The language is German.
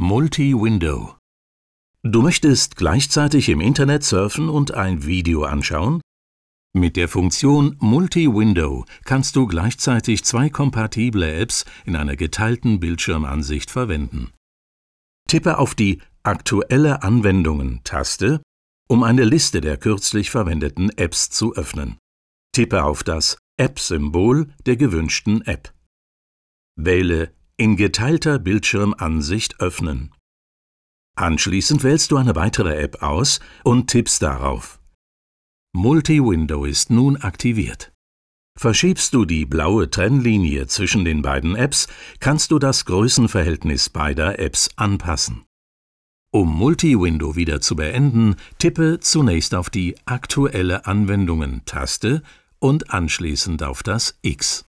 Multi-Window. Du möchtest gleichzeitig im Internet surfen und ein Video anschauen? Mit der Funktion Multi-Window kannst du gleichzeitig zwei kompatible Apps in einer geteilten Bildschirmansicht verwenden. Tippe auf die Aktuelle Anwendungen-Taste, um eine Liste der kürzlich verwendeten Apps zu öffnen. Tippe auf das App-Symbol der gewünschten App. Wähle in geteilter Bildschirmansicht öffnen. Anschließend wählst du eine weitere App aus und tippst darauf. Multi-Window ist nun aktiviert. Verschiebst du die blaue Trennlinie zwischen den beiden Apps, kannst du das Größenverhältnis beider Apps anpassen. Um Multi-Window wieder zu beenden, tippe zunächst auf die Aktuelle Anwendungen-Taste und anschließend auf das X.